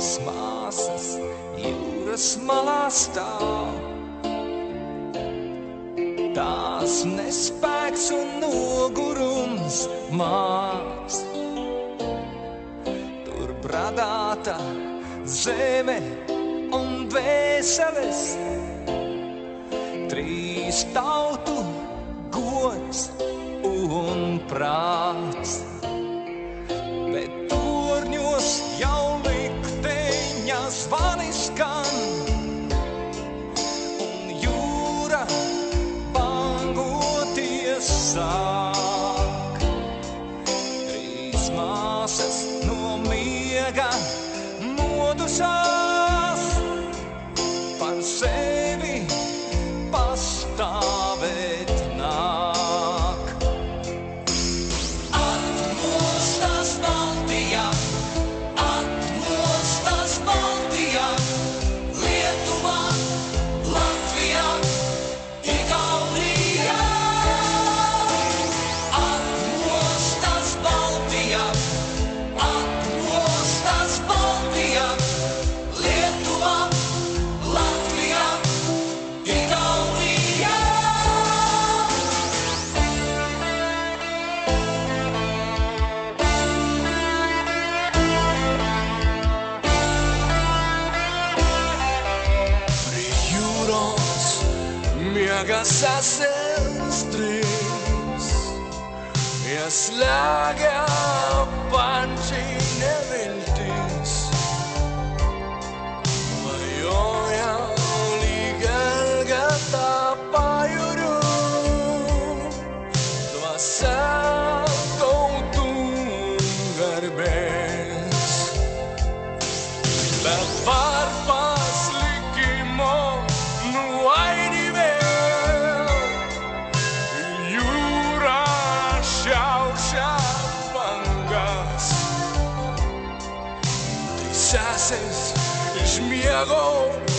Baltas māsas jūras malā stāv. Tās nespēks un nogurums māks. Tur bradāta zeme un vēseles. Trīs tautu gods un prāts. mani skan. Un jūra bangoties sāk. Trīs māsas no miega modusāk. me hagas astres es la panchine del mi agobio.